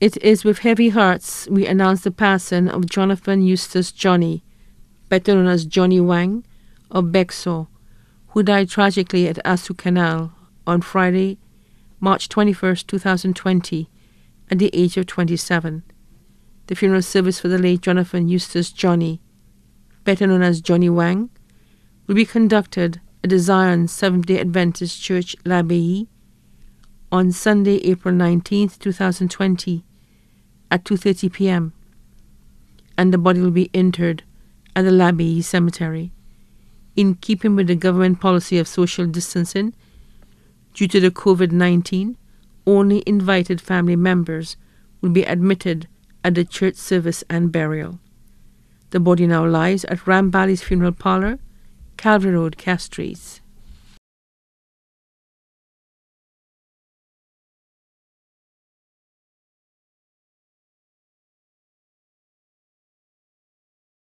It is with heavy hearts we announce the passing of Jonathan Eustace Johnny, better known as Johnny Wang, of Bexon, who died tragically at Asu Canal on Friday, March 21, 2020, at the age of 27. The funeral service for the late Jonathan Eustace Johnny, better known as Johnny Wang, will be conducted at the Zion Seventh-day Adventist Church, L'Abbaye, on Sunday, April 19th, 2020, at 2.30 p.m., and the body will be interred at the L'Abbaye Cemetery. In keeping with the government policy of social distancing, due to the COVID-19, only invited family members will be admitted at the church service and burial. The body now lies at Ram Valley's Funeral Parlor, Calvary Road, Castries.